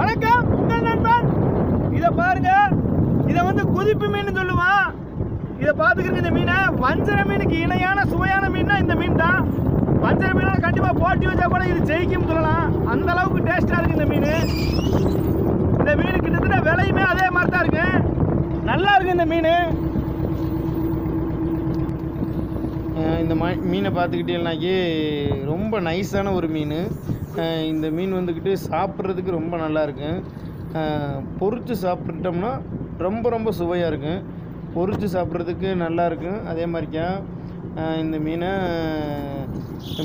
வணக்கம் உங்கள் நண்பன். இதை பாருங்க. இதை வந்து குதிப்பு மீன் சொல்லுவான் இதை பார்த்துக்கிறீங்க இந்த மீனை. வஞ்சர மீனுக்கு இணையான சுவையான மீன்னா இந்த மீன் தான் வஞ்சர மீனால் கண்டிப்பாக போட்டி வச்சா கூட இது ஜெயிக்கும் சொல்லலாம். அந்த அளவுக்கு டேஸ்டாக இருக்கு இந்த மீன். இந்த மீன் கிட்டத்தட்ட விலையுமே அதே மாதிரி தான் இருக்கு. நல்லா இருக்கு இந்த மீன். இந்த மீனை பார்த்துக்கிட்டீங்கன்னாக்கி ரொம்ப நைஸான ஒரு மீன். இந்த மீன் வந்துக்கிட்டு சாப்பிட்றதுக்கு ரொம்ப நல்லா இருக்கும் அஹ் சாப்பிட்டோம்னா ரொம்ப ரொம்ப சுவையாக இருக்கும் பொறிச்சு சாப்பிட்றதுக்கு நல்லா இருக்கும் அதே மாதிரிக்கா இந்த மீனை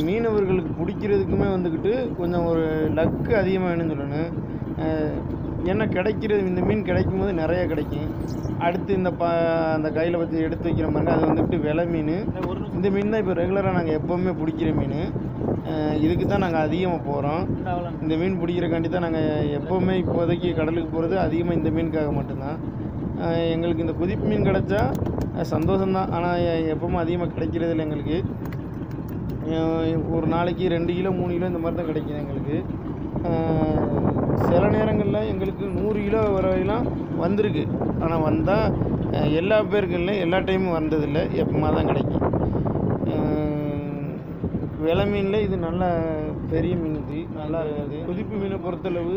மீனவர்களுக்கு பிடிக்கிறதுக்குமே வந்துக்கிட்டு கொஞ்சம் ஒரு லக்கு அதிகமாக வேணும்னு சொல்லணும். ஏன்னா கிடைக்கிறது? இந்த மீன் கிடைக்கும் போது நிறைய கிடைக்கும். அடுத்து இந்த ப அந்த கையில் வச்சு எடுத்து வைக்கிற மாதிரி அது வந்துட்டு விலை மீன். இந்த மீன் தான் இப்போ ரெகுலராக நாங்கள் எப்போவுமே பிடிக்கிற மீன். இதுக்கு தான் நாங்கள் அதிகமாக போகிறோம் இந்த மீன் பிடிக்கிறக்காண்டி தான் நாங்கள் எப்போவுமே இப்போதைக்கு கடலுக்கு போகிறது அதிகமாக இந்த மீனுக்காக மட்டும்தான். எங்களுக்கு இந்த குதிப்பு மீன் கிடச்சா சந்தோஷம்தான். ஆனால் எப்போவுமே அதிகமாக கிடைக்கிறது இல்லை எங்களுக்கு. ஒரு நாளைக்கு ரெண்டு கிலோ மூணு கிலோ இந்த மாதிரி தான் கிடைக்கிது எங்களுக்கு. சில நேரங்களில் எங்களுக்கு நூறு கிலோ வரையெல்லாம் வந்திருக்கு. ஆனால் வந்தால் எல்லா பேருக்கும் இல்லை எல்லா டைமும் வந்ததில்லை. எப்பமா தான் கிடைக்கும். விலை மீனில் இது நல்லா பெரிய மீன் இது. நல்லா இருக்குது. குதிப்பு மீனை பொறுத்தளவு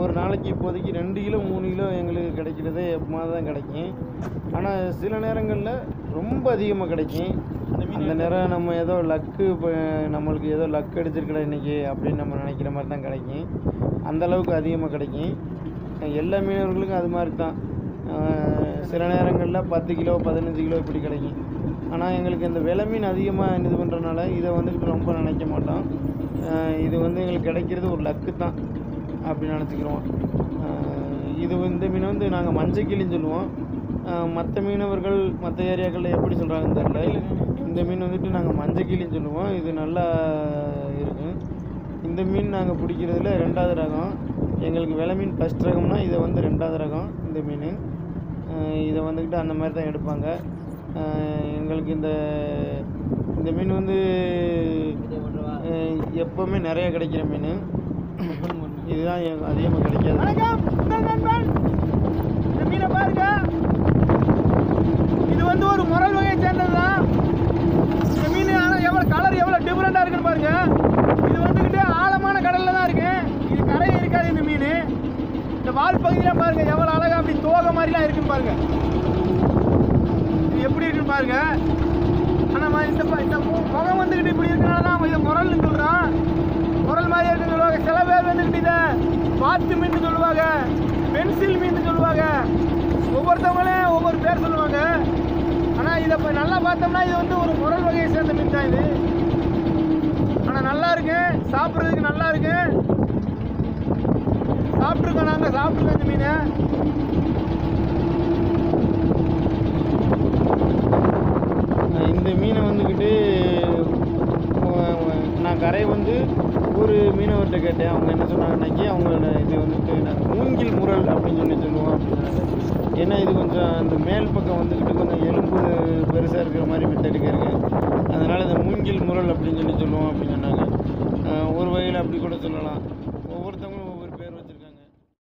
ஒரு நாளைக்கு இப்போதைக்கு ரெண்டு கிலோ மூணு கிலோ எங்களுக்கு கிடைக்கிறதே எப்பமா தான் கிடைக்கும். ஆனால் சில நேரங்களில் ரொம்ப அதிகமாக கிடைக்கும். அந்த நேரம் நம்ம ஏதோ லக்கு இப்போ நம்மளுக்கு ஏதோ லக் அடிச்சிருக்கல இன்றைக்கி அப்படின்னு நம்ம நினைக்கிற மாதிரி தான் கிடைக்கும். அந்தளவுக்கு அதிகமாக கிடைக்கும். எல்லா மீனவர்களுக்கும் அது மாதிரி தான். சில நேரங்களில் பத்து கிலோ பதினஞ்சு கிலோ இப்படி கிடைக்கும். ஆனால் எங்களுக்கு இந்த விலை மீன் அதிகமாக இது பண்ணுறதுனால இதை வந்துட்டு ரொம்ப நினைக்க மாட்டோம். இது வந்து எங்களுக்கு கிடைக்கிறது ஒரு லக்கு தான் அப்படி நினச்சிக்கிறோம். இது வந்து இந்த மீன் வந்து நாங்கள் மஞ்சக்கிளின்னு சொல்லுவோம். மற்ற மீனவர்கள் மற்ற ஏரியாக்களில் எப்படி சொல்கிறாங்கன்னு தெரியல. இந்த மீன் வந்துட்டு நாங்கள் மஞ்சக்கிளின்னு சொல்லுவோம். இது நல்லா இருக்கும் இந்த மீன் நாங்கள் பிடிக்கிறதுல ரெண்டாவது ரகம். எங்களுக்கு விலை மீன் ஃபஸ்ட் ரகம்னா இதை வந்து ரெண்டாவது ரகம் இந்த மீன். இதை வந்துக்கிட்டு அந்த மாதிரி தான் எடுப்பாங்க. எங்களுக்கு இந்த இந்த மீன் வந்து எப்போவுமே நிறையா கிடைக்கிற மீன். இதுதான் அதிகமாக கிடைக்காது. இந்த மீனை பாருங்க இது வந்து ஒரு முரல் வகையை சேர்ந்தது தான் இந்த மீன் ஆனால் எவ்வளோ கலர் எவ்வளோ டிஃப்ரெண்ட்டாக இருக்குன்னு பாருங்க இது வந்துக்கிட்டு ஆழமான கடலில் தான் இருக்கு இது கரையே இருக்காது இந்த மீன் இந்த வால் பகுதியெலாம் பாருங்க எவ்வளோ அழகா அப்படி தோகை மாதிரிலாம் இருக்குன்னு பாருங்க. இது எப்படி இருக்குன்னு பாருங்க. ஆனால் இந்த இந்த முகம் வந்துக்கிட்டு இப்படி இருக்கனால தான் இதை முரல்னு சொல்கிறோம் முரல் மாதிரி இருக்குன்னு சொல்லுவாங்க. சில பேர் வந்துக்கிட்டு இதை வாத்து மீன் சொல்லுவாங்க. பென்சில் மீன் சொல்லுவாங்க. ஒவ்வொருத்தவங்களே ஒவ்வொரு பேர் சொல்லுவாங்க. ஆனால் இதை இப்போ நல்லா பார்த்தோம்னா இது வந்து ஒரு முரல் வகையை சேர்ந்த மீன் தான் இது. ஆனால் நல்லா இருக்கு. சாப்பிட்றதுக்கு நல்லா இருக்கு. சாப்பிட்ருக்கோம் நாங்கள் சாப்பிட்ருக்கோம் இந்த மீன். இந்த மீனை வந்துக்கிட்டு நான் கரை வந்து ஒரு மீனவர்கிட்ட கேட்டேன். அவங்க என்ன சொன்னாங்கன்னாக்கி அவங்களோட இது வந்துட்டு நாங்கள் மூங்கில் முரல் அப்படின்னு சொல்லி சொல்லுவோம் அப்படின்னு சொன்னாங்க ஏன்னா இது கொஞ்சம் அந்த மேல் பக்கம் வந்துக்கிட்டு கொஞ்சம் எலும்பு பெருசாக இருக்கிற மாதிரி மெத்தடுக்கு இருக்குது அதனால் இந்த மூங்கில் முரல் அப்படின்னு சொல்லி சொல்லுவோம் அப்படின்னு சொன்னாங்க. ஒரு வகையில் அப்படி கூட சொல்லலாம்.